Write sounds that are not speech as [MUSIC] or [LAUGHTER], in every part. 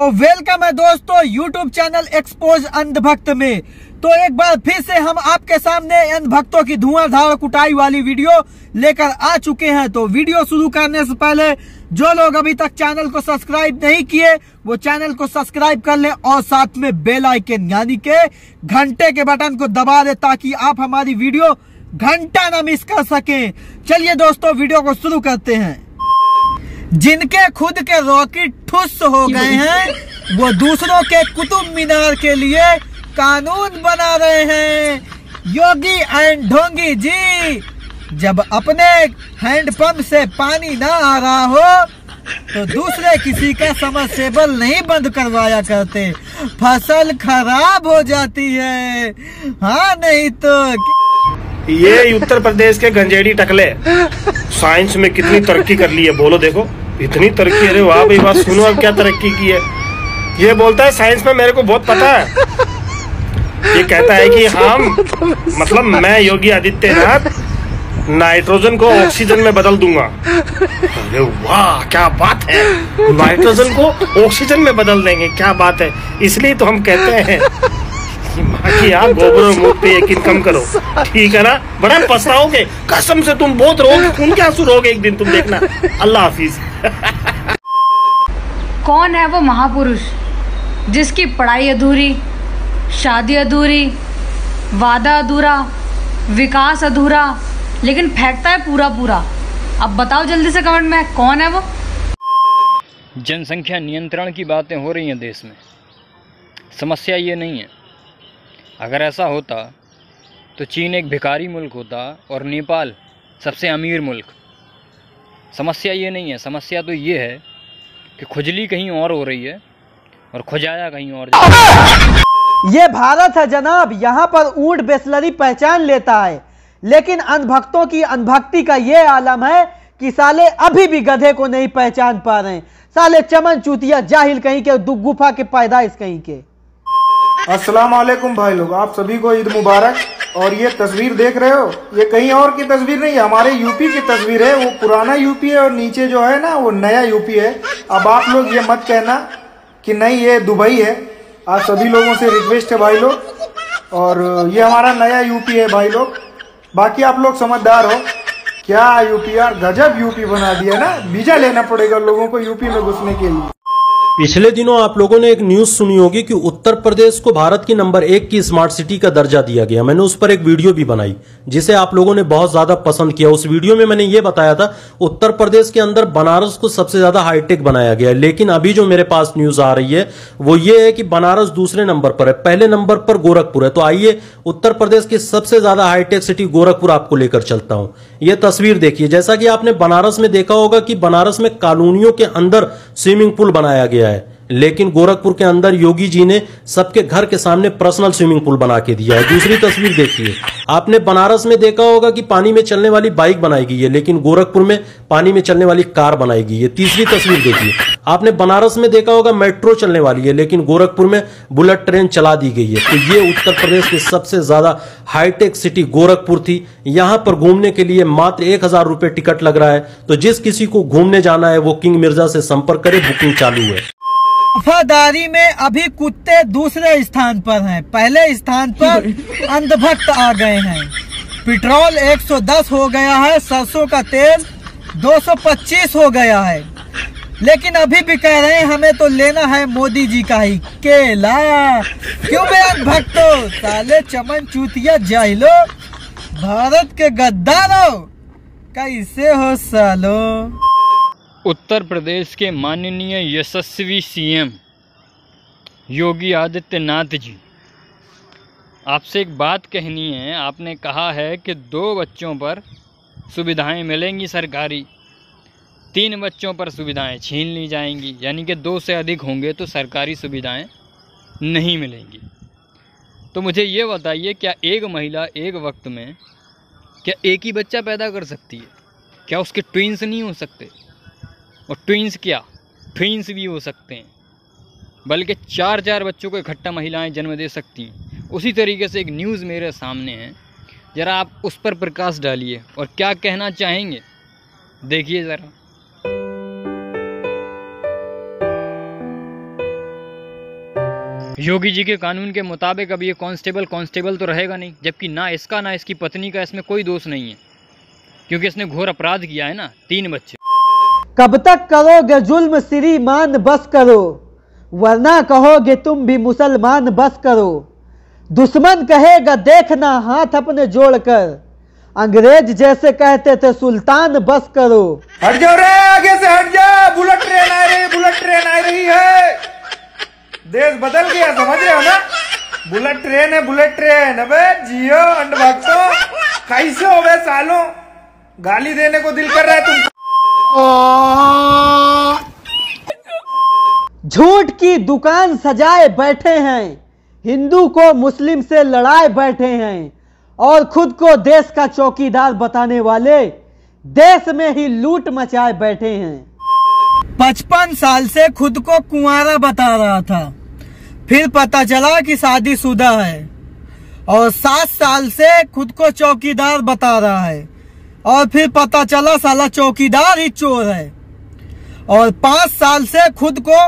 तो वेलकम है दोस्तों यूट्यूब चैनल एक्सपोज अंधभक्त में। तो एक बार फिर से हम आपके सामने अंधभक्तों की धुआंधार कुटाई वाली वीडियो लेकर आ चुके हैं। तो वीडियो शुरू करने से पहले जो लोग अभी तक चैनल को सब्सक्राइब नहीं किए, वो चैनल को सब्सक्राइब कर लें और साथ में बेल आइकन यानी के घंटे के बटन को दबा दे ताकि आप हमारी वीडियो घंटा ना मिस कर सकें। चलिए दोस्तों वीडियो को शुरू करते हैं। जिनके खुद के रॉकेट ठुस हो गए [LAUGHS] हैं वो दूसरों के कुतुब मीनार के लिए कानून बना रहे हैं। योगी एंड ढोंगी जी जब अपने हैंडपंप से पानी ना आ रहा हो तो दूसरे किसी का समरसेबल नहीं बंद करवाया करते। फ़सल खराब हो जाती है। हाँ नहीं तो ये उत्तर प्रदेश के गंजेड़ी टकले। [LAUGHS] साइंस में कितनी तरक्की कर ली है, बोलो देखो। इतनी तरक्की, अरे वाह भाई, बात सुनो, अब क्या तरक्की की है। ये बोलता है, साइंस में मेरे को बहुत पता है। ये कहता है कि हम मतलब मैं योगी आदित्यनाथ, नाइट्रोजन को ऑक्सीजन में बदल दूँगा। अरे वाह, क्या बात है। नाइट्रोजन को ऑक्सीजन में बदल देंगे, क्या बात है। इसलिए तो हम कहते हैं कि माँ गोबर मुख पे यकीन कम करो। ठीक है ना? बड़ा पछताओगे। कसम से तुम बहुत रोगे खून के आँसू रोगे एक दिन तुम देखना। अल्लाह हाफिज। कौन है वो महापुरुष जिसकी पढ़ाई अधूरी शादी अधूरी वादा अधूरा विकास अधूरा लेकिन फेंकता है पूरा पूरा अब बताओ जल्दी से कमेंट में कौन है वो? जनसंख्या नियंत्रण की बातें हो रही हैं देश में। समस्या ये नहीं है। अगर ऐसा होता तो चीन एक भिकारी मुल्क होता और नेपाल सबसे अमीर मुल्क। समस्या ये नहीं है, समस्या तो ये है कि खुजली कहीं और हो रही है और खुजाया कहीं और। ये भारत है जनाब, यहाँ पर ऊँट बेसलरी पहचान लेता है। लेकिन अंधभक्तों की अनभक्ति का ये आलम है कि साले अभी भी गधे को नहीं पहचान पा रहे साले चमन चूतिया जाहिल कहीं के गुफा के पैदाइश कहीं के। अस्सलाम वालेकुम भाई लोग, आप सभी को ईद मुबारक। और ये तस्वीर देख रहे हो? ये कहीं और की तस्वीर नहीं है हमारे यूपी की तस्वीर है। वो पुराना यूपी है और नीचे जो है ना, वो नया यूपी है। अब आप लोग ये मत कहना कि नहीं, ये दुबई है। आप सभी लोगों से रिक्वेस्ट है भाई लोग। और ये हमारा नया यूपी है भाई लोग। बाकी आप लोग समझदार हो। क्या यूपी यार गजब यूपी बना दिया ना? वीज़ा लेना पड़ेगा लोगों को यूपी में घुसने के लिए। पिछले दिनों आप लोगों ने एक न्यूज़ सुनी होगी कि उत्तर प्रदेश को भारत की नंबर एक की स्मार्ट सिटी का दर्जा दिया गया। मैंने उस पर एक वीडियो भी बनाई, जिसे आप लोगों ने बहुत ज़्यादा पसंद किया। उस वीडियो में मैंने ये बताया था, उत्तर प्रदेश के अंदर बनारस को सबसे ज़्यादा हाईटेक बनाया गया है। लेकिन अभी जो मेरे पास न्यूज़ आ रही है, वो ये है कि बनारस दूसरे नंबर पर है। पहले नंबर पर गोरखपुर है। तो आइए, उत्तर प्रदेश की सबसे ज़्यादा हाईटेक सिटी गोरखपुर आपको लेकर चलता हूँ। ये तस्वीर देखिए। जैसा कि आपने बनारस में देखा होगा कि बनारस में कॉलोनियों के अंदर स्विमिंग पूल बनाया गया है। लेकिन गोरखपुर के अंदर योगी जी ने सबके घर के सामने पर्सनल स्विमिंग पूल बना के दिया है। दूसरी तस्वीर देखिए। आपने बनारस में देखा होगा कि पानी में चलने वाली बाइक बनाई गई है, लेकिन गोरखपुर में पानी में चलने वाली कार बनाई गई है। तीसरी तस्वीर देखिए। आपने बनारस में देखा होगा मेट्रो चलने वाली है, लेकिन गोरखपुर में बुलेट ट्रेन चला दी गई है। तो ये उत्तर प्रदेश की सबसे ज़्यादा हाईटेक सिटी गोरखपुर थी। यहाँ पर घूमने के लिए मात्र एक हज़ार टिकट लग रहा है। तो जिस किसी को घूमने जाना है, वो किंग मिर्ज़ा से संपर्क करे बुकिंग चालू है। वफादारी में अभी कुत्ते दूसरे स्थान पर हैं। पहले स्थान पर अंधभक्त आ गए हैं। पेट्रोल 110 हो गया है, सरसों का तेल 225 हो गया है। लेकिन अभी भी कह रहे हैं, हमें तो लेना है मोदी जी का ही केला। क्यों बे अंधभक्तो साले चमन चूतिया जाहिलो। भारत के गद्दारो। कैसे हो सालो? उत्तर प्रदेश के माननीय यशस्वी सीएम योगी आदित्यनाथ जी। आपसे एक बात कहनी है। आपने कहा है कि दो बच्चों पर सुविधाएँ मिलेंगी सरकारी, तीन बच्चों पर सुविधाएँ छीन ली जाएँगी। यानी कि दो से अधिक होंगे तो सरकारी सुविधाएँ नहीं मिलेंगी। तो मुझे ये बताइए, क्या एक महिला एक वक्त में, क्या एक ही बच्चा पैदा कर सकती है? क्या उसके ट्विंस नहीं हो सकते? और ट्विंस क्या? ट्विंस भी हो सकते हैं। बल्कि चार चार बच्चों को इकट्ठा महिलाएँ जन्म दे सकती हैं। उसी तरीके से एक न्यूज़ मेरे सामने है। ज़रा आप उस पर प्रकाश डालिए और क्या कहना चाहेंगे? देखिए ज़रा। योगी जी के कानून के मुताबिक अब ये कांस्टेबल कांस्टेबल तो रहेगा नहीं, जबकि ना इसका, ना इसकी पत्नी का इसमें कोई दोष नहीं है। क्योंकि इसने घोर अपराध किया है ना, तीन बच्चे। कब तक करोगे जुल्म श्रीमान बस करो, वरना कहोगे तुम भी मुसलमान बस करो। दुश्मन कहेगा देखना हाथ अपने जोड़कर अंग्रेज़ जैसे कहते थे, सुल्तान बस करो। हट जाओ रे, आगे से हट जा, बुलेट ट्रेन आ रही, बुलेट ट्रेन आ रही है। देश बदल गया, समझ रहे हो ना? बुलेट ट्रेन है, बुलेट ट्रेन। अबे, जियो अंड कैसे हो बे सालों? गाली देने को दिल कर रहा है तुम झूठ की दुकान सजाए बैठे हैं, हिंदू को मुस्लिम से लड़ाए बैठे हैं, और खुद को देश का चौकीदार बताने वाले देश में ही लूट मचाए बैठे हैं। पचपन साल से खुद को कुंवारा बता रहा था। फिर पता चला कि शादीशुदा है, और सात साल से खुद को चौकीदार बता रहा है। और फिर पता चला साला चौकीदार ही चोर है। और पाँच साल से खुद को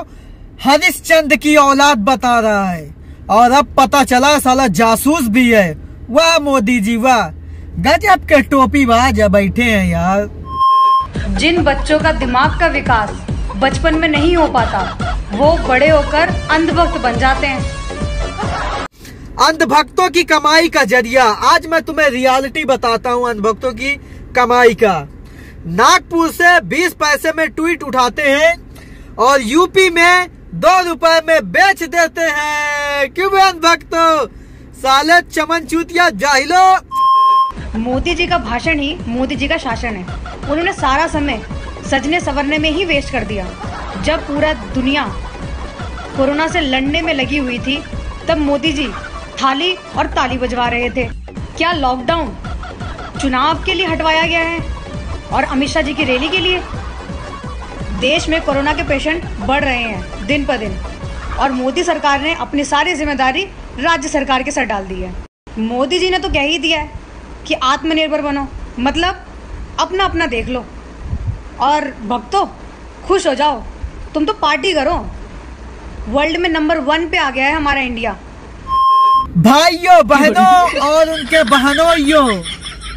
हरिश्चंद की औलाद बता रहा है। और अब पता चला साला जासूस भी है। वाह मोदी जी वाह। गजब के टोपी बाज बैठे हैं यार। जिन बच्चों का दिमाग का विकास बचपन में नहीं हो पाता वो बड़े होकर अंधभक्त बन जाते हैं। अंधभक्तों की कमाई का ज़रिया। आज मैं तुम्हें रियलिटी बताता हूँ अंधभक्तों की। कमाई का। नागपुर से 20 पैसे में ट्वीट उठाते हैं और यूपी में दो रुपए में बेच देते हैं। क्यों बे अंधभक्तों साले चमन चूतिया जाहिलो। मोदी जी का भाषण ही मोदी जी का शासन है। उन्होंने सारा समय सजने संवरने में ही वेस्ट कर दिया। जब पूरा दुनिया कोरोना से लड़ने में लगी हुई थी, तब मोदी जी थाली और ताली बजवा रहे थे। क्या लॉकडाउन चुनाव के लिए हटवाया गया है और अमित शाह जी की रैली के लिए। देश में कोरोना के पेशेंट बढ़ रहे हैं, दिन पर दिन। और मोदी सरकार ने अपनी सारी ज़िम्मेदारी राज्य सरकार के सर डाल दी है। मोदी जी ने तो कह ही दिया है कि आत्मनिर्भर बनो। मतलब अपना अपना देख लो। और भक्तों, खुश हो जाओ। तुम तो पार्टी करो। वर्ल्ड में नंबर वन पे आ गया है हमारा इंडिया। भाइयों, बहनों और उनके बहनों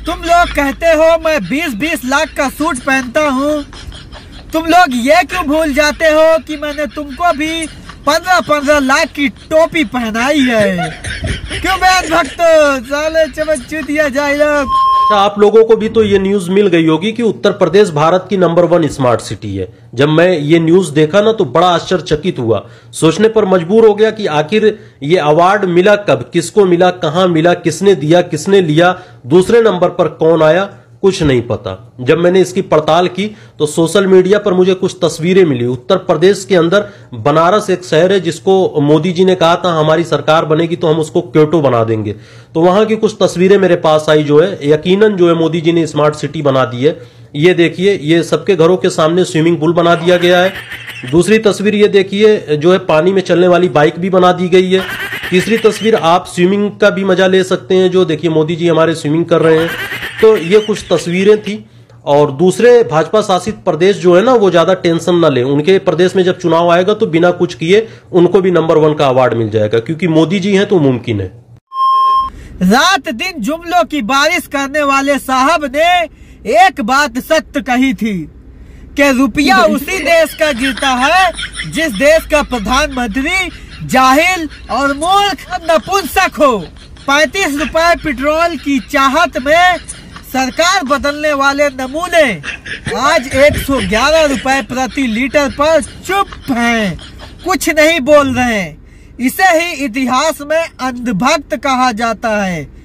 तुम लोग कहते हो मैं बीस बीस लाख का सूट पहनता हूँ। तुम लोग ये क्यों भूल जाते हो कि मैंने तुमको भी पंद्रह पंद्रह लाख की टोपी पहनाई है? क्यों बैन भक्त? साले चमक चुतिया जाए लोग अच्छा आप लोगों को भी तो ये न्यूज़ मिल गई होगी कि उत्तर प्रदेश भारत की नंबर वन स्मार्ट सिटी है। जब मैं ये न्यूज़ देखा ना तो बड़ा आश्चर्यचकित हुआ। सोचने पर मजबूर हो गया कि आखिर ये अवार्ड मिला कब, किसको मिला, कहाँ मिला, किसने दिया, किसने लिया, दूसरे नंबर पर कौन आया? कुछ नहीं पता। जब मैंने इसकी पड़ताल की तो सोशल मीडिया पर मुझे कुछ तस्वीरें मिली। उत्तर प्रदेश के अंदर बनारस एक शहर है जिसको मोदी जी ने कहा था, हमारी सरकार बनेगी तो हम उसको क्योटो बना देंगे। तो वहाँ की कुछ तस्वीरें मेरे पास आई जो है, यकीनन जो है मोदी जी ने स्मार्ट सिटी बना दी है। ये देखिए, ये सबके घरों के सामने स्विमिंग पूल बना दिया गया है। दूसरी तस्वीर ये देखिए, जो है पानी में चलने वाली बाइक भी बना दी गई है। तीसरी तस्वीर आप स्विमिंग का भी मज़ा ले सकते हैं, जो देखिए मोदी जी हमारे स्विमिंग कर रहे हैं। तो ये कुछ तस्वीरें थी। और दूसरे भाजपा शासित प्रदेश जो है ना, वो ज़्यादा टेंशन ना ले। उनके प्रदेश में जब चुनाव आएगा तो बिना कुछ किए उनको भी नंबर वन का अवार्ड मिल जाएगा, क्योंकि मोदी जी हैं तो मुमकिन है। रात दिन जुमलों की बारिश करने वाले साहब ने एक बात सत्य कही थी कि रुपया उसी देश का गिरता है, जिस देश का प्रधानमंत्री जाहिल और मूर्ख नपुंसक हो। पैतीस रुपए पेट्रोल की चाहत में सरकार बदलने वाले नमूने। आज 111 रुपए प्रति लीटर पर चुप हैं। कुछ नहीं बोल रहे। इसे ही इतिहास में अंधभक्त कहा जाता है।